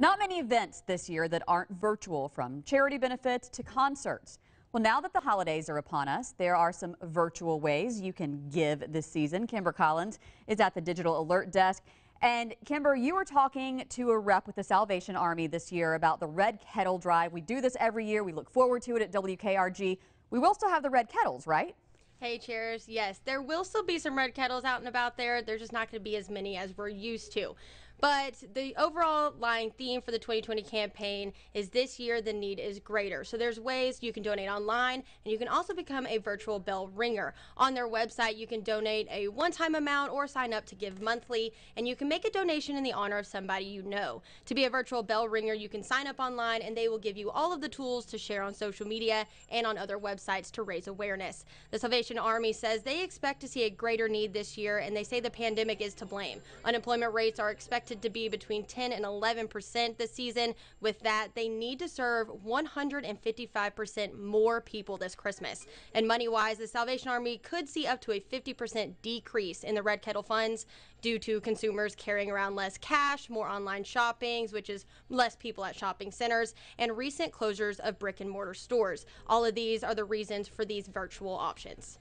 Not many events this year that aren't virtual, from charity benefits to concerts. Well, now that the holidays are upon us, there are some virtual ways you can give this season. Kimber Collins is at the Digital Alert Desk. And Kimber, you were talking to a rep with the Salvation Army this year about the Red Kettle Drive. We do this every year. We look forward to it at WKRG. We will still have the red kettles, right? Hey, cheers. Yes, there will still be some red kettles out and about there. They're just not going to be as many as we're used to. But the overall line theme for the 2020 campaign is this year the need is greater. So there's ways you can donate online and you can also become a virtual bell ringer. On their website, you can donate a one-time amount or sign up to give monthly and you can make a donation in the honor of somebody you know. To be a virtual bell ringer, you can sign up online and they will give you all of the tools to share on social media and on other websites to raise awareness. The Salvation Army says they expect to see a greater need this year and they say the pandemic is to blame. Unemployment rates are expected to be between 10 and 11 percent this season. With that, they need to serve 155 percent more people this Christmas. And money wise, the Salvation Army could see up to a 50 percent decrease in the Red Kettle funds due to consumers carrying around less cash, more online shoppings, which is less people at shopping centers, and recent closures of brick and mortar stores. All of these are the reasons for these virtual options.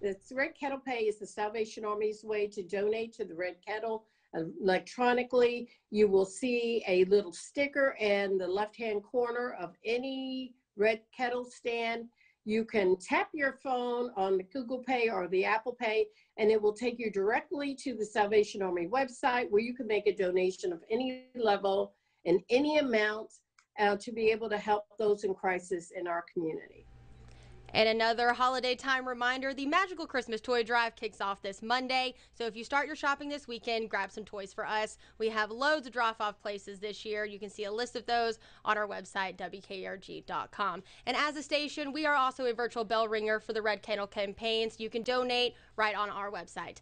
The Red Kettle Pay is the Salvation Army's way to donate to the Red Kettle electronically. You will see a little sticker in the left-hand corner of any red kettle stand. You can tap your phone on the Google Pay or the Apple Pay, and it will take you directly to the Salvation Army website where you can make a donation of any level and any amount uh, to be able to help those in crisis in our community. And another holiday time reminder, the Magical Christmas Toy Drive kicks off this Monday. So if you start your shopping this weekend, grab some toys for us. We have loads of drop-off places this year. You can see a list of those on our website, WKRG.com. And as a station, we are also a virtual bell ringer for the Red Kettle campaign, so you can donate right on our website.